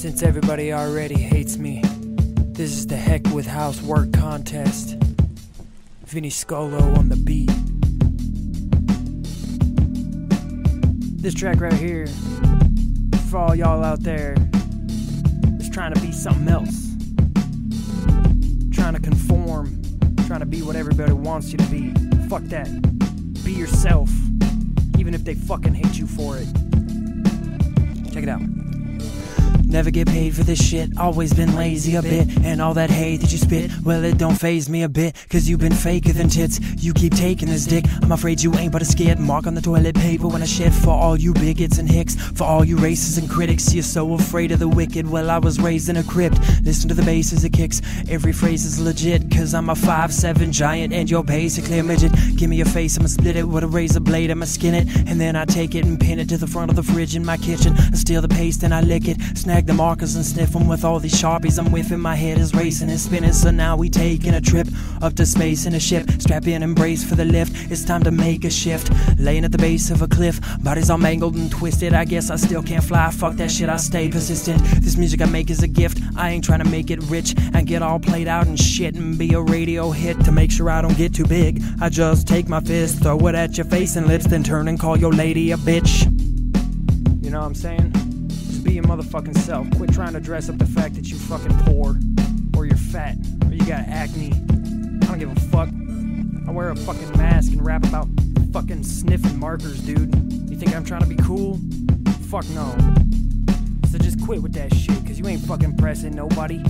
Since everybody already hates me, this is the Heck with Housework contest. Vinnie Scullo on the beat. This track right here, for all y'all out there, is trying to be something else. Trying to conform, trying to be what everybody wants you to be. Fuck that. Be yourself, even if they fucking hate you for it. Check it out. Never get paid for this shit, always been lazy a bit. And all that hate that you spit, well, it don't phase me a bit. Cause you been faker than tits. You keep taking this dick. I'm afraid you ain't but a scared mark on the toilet paper when I shit. For all you bigots and hicks, for all you racists and critics, you're so afraid of the wicked. Well, I was raised in a crypt. Listen to the bass as it kicks. Every phrase is legit, cause I'm a 5'7 giant and you're basically a midget. Give me your face, I'ma split it with a razor blade, I'ma skin it. And then I take it and pin it to the front of the fridge in my kitchen. I steal the paste and I lick it. Snag the markers and sniff them with all these sharpies. I'm whiffing, my head is racing and spinning. So now we taking a trip up to space in a ship. Strap in and brace for the lift. It's time to make a shift. Laying at the base of a cliff, bodies all mangled and twisted. I guess I still can't fly. Fuck that shit, I stay persistent. This music I make is a gift. I ain't trying to make it rich and get all played out and shit and be a radio hit to make sure I don't get too big. I just take my fist, throw it at your face and lips, then turn and call your lady a bitch. You know what I'm saying? Be your motherfucking self. Quit trying to dress up the fact that you fucking poor, or you're fat, or you got acne. I don't give a fuck. I wear a fucking mask and rap about fucking sniffing markers, dude. You think I'm trying to be cool? Fuck no. So just quit with that shit, cause you ain't fucking pressing nobody.